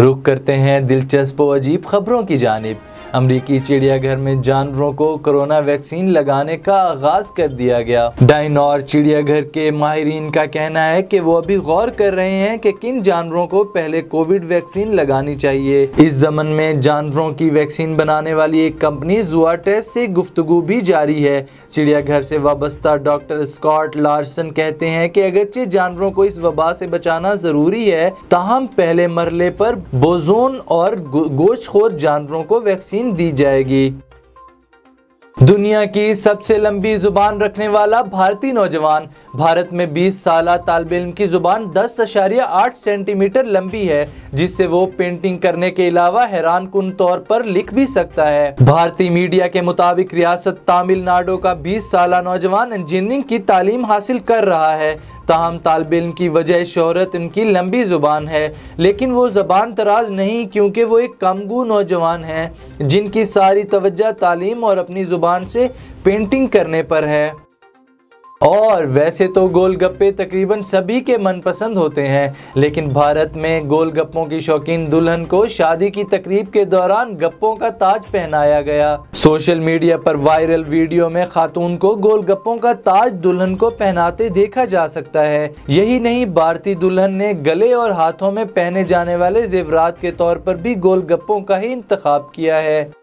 रुख करते हैं दिलचस्प व अजीब खबरों की जानब। अमरीकी चिड़ियाघर में जानवरों को कोरोना वैक्सीन लगाने का आगाज़ कर दिया गया। डायनोर चिड़ियाघर के माहरीन का कहना है कि वो अभी गौर कर रहे हैं कि किन जानवरों को पहले कोविड वैक्सीन लगानी चाहिए। इस जमन में जानवरों की वैक्सीन बनाने वाली एक कंपनी जुआटेस से गुफ्तगु भी जारी है। चिड़ियाघर से वाबस्ता डॉक्टर स्कॉट लार्सन कहते हैं कि अगरचे जानवरों को इस वबा से बचाना ज़रूरी है, ताहम पहले मरले पर बोजोन और गोशखोर जानवरों को वैक्सीन दी जाएगी। दुनिया की सबसे लंबी ज़ुबान रखने वाला भारतीय नौजवान, भारत में 20 साल तालब इम की ज़ुबान दस अशारिया आठ सेंटीमीटर लंबी है, जिससे वो पेंटिंग करने के अलावा हैरान कन तौर पर लिख भी सकता है। भारतीय मीडिया के मुताबिक रियासत तमिलनाडु का 20 साल नौजवान इंजीनियरिंग की तालीम हासिल कर रहा है। ताहम तालब इम की वजह शहरत उनकी लंबी ज़ुबान है, लेकिन वो ज़बान तराज नहीं क्योंकि वो एक कमगू नौजवान हैं, जिनकी सारी तोज्जा तालीम और अपनी ज़ुबान से पेंटिंग करने पर है। और वैसे तो गोलगप्पे तकरीबन सभी के मनपसंद होते हैं, लेकिन भारत में गोलगप्पों की शौकीन दुल्हन को शादी की तकरीब के दौरान गप्पों का ताज पहनाया गया। सोशल मीडिया पर वायरल वीडियो में खातून को गोलगप्पों का ताज दुल्हन को पहनाते देखा जा सकता है। यही नहीं, भारतीय दुल्हन ने गले और हाथों में पहने जाने वाले जेवरात के तौर पर भी गोलगप्पों का ही इंतखब किया है।